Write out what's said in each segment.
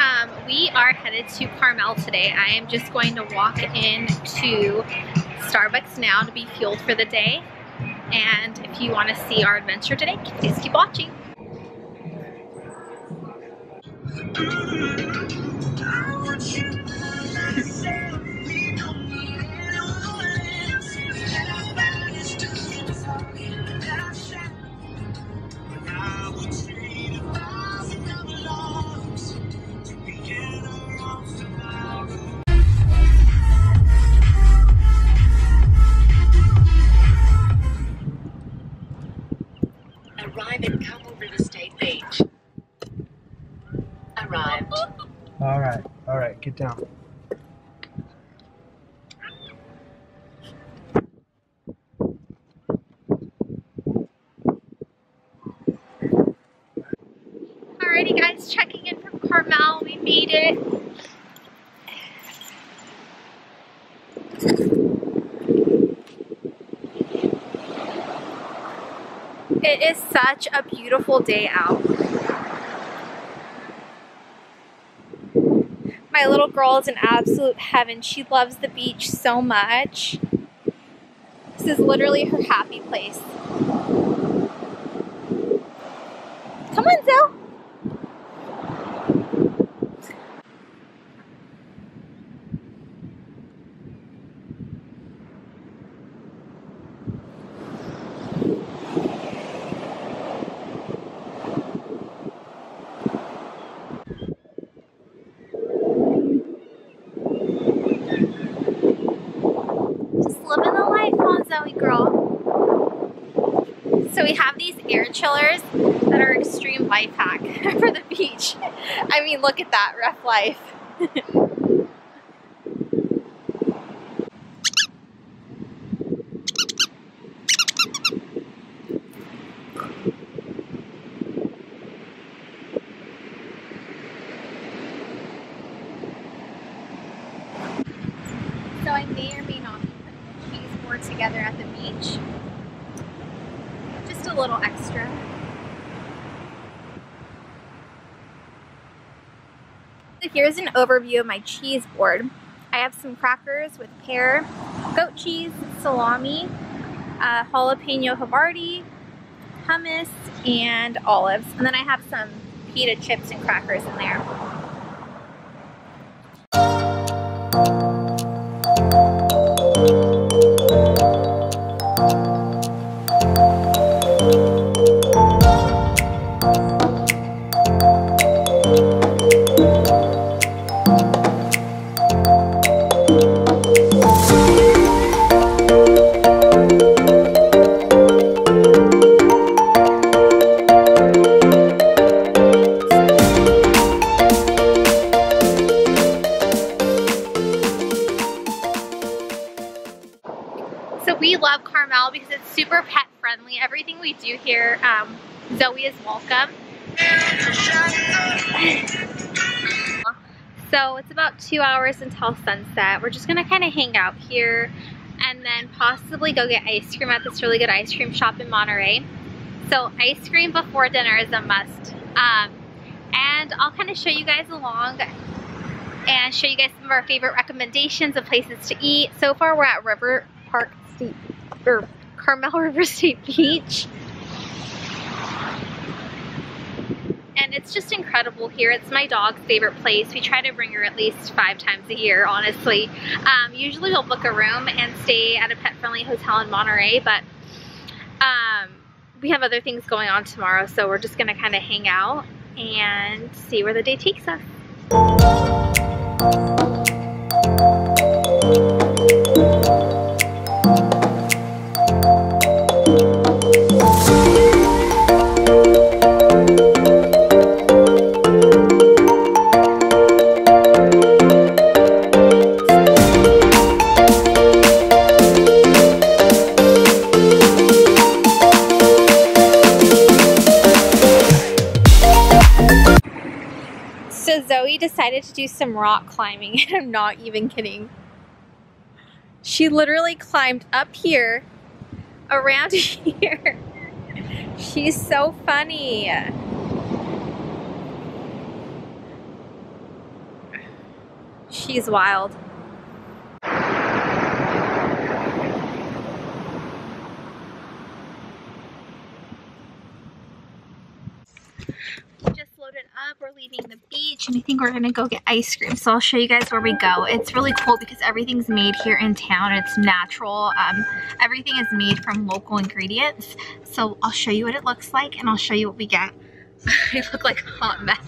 Um, we are headed to Carmel today. I am just going to walk into Starbucks now to be fueled for the day. And if you want to see our adventure today, please keep watching. Arrive All right, all right, get down. Alrighty guys, checking in from Carmel. We made it. It is such a beautiful day out. My little girl is in absolute heaven. She loves the beach so much. This is literally her happy place. Come on, Zoe. Just living the Zoe girl? So we have these air chillers that are extreme life hack for the beach. I mean, look at that rough life. So I may or may not be putting the cheese board together at the beach. Just a little extra. So here's an overview of my cheese board. I have some crackers with pear, goat cheese, salami, uh, jalapeno Havarti, hummus, and olives. And then I have some pita chips and crackers in there. Love Carmel because it's super pet friendly. Everything we do here, um, Zoe is welcome. So it's about two hours until sunset. We're just gonna kind of hang out here and then possibly go get ice cream at this really good ice cream shop in Monterey. So ice cream before dinner is a must. Um, and I'll kind of show you guys along and show you guys some of our favorite recommendations of places to eat. So far we're at River Park State, or Carmel River State Beach. And it's just incredible here. It's my dog's favorite place. We try to bring her at least five times a year, honestly. Um, usually we'll book a room and stay at a pet-friendly hotel in Monterey, but um, we have other things going on tomorrow, so we're just gonna kind of hang out and see where the day takes us. Decided to do some rock climbing, and I'm not even kidding. She literally climbed up here, around here. She's so funny. She's wild. just loaded up. We're leaving the and I think we're gonna go get ice cream. So I'll show you guys where we go. It's really cool because everything's made here in town. It's natural. Um, everything is made from local ingredients. So I'll show you what it looks like and I'll show you what we get. I look like a hot mess.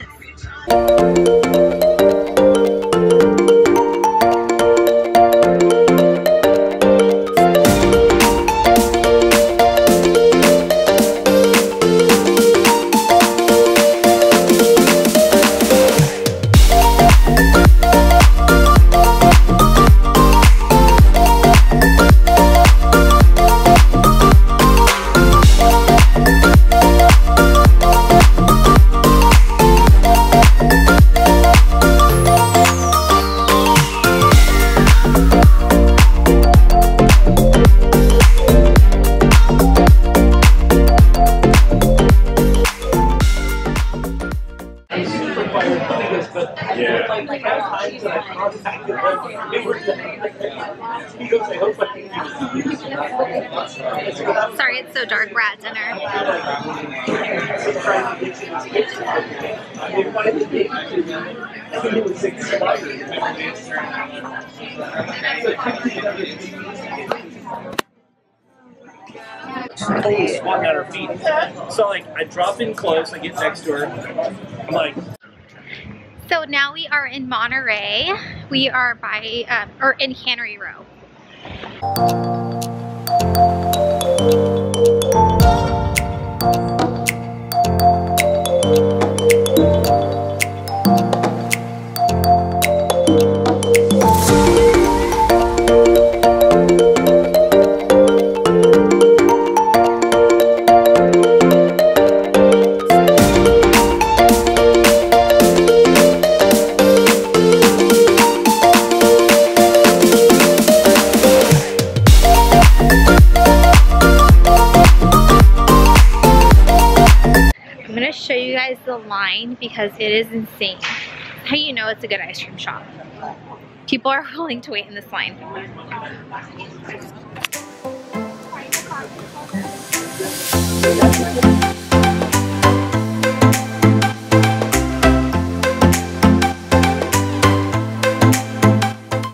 Sorry, it's so dark. We're at dinner. squatting at her feet. So like I drop in close, I get next to her. I'm like, So now we are in Monterey. We are by, um, or in Cannery Row. The line because it is insane. How you know it's a good ice cream shop. People are willing to wait in this line.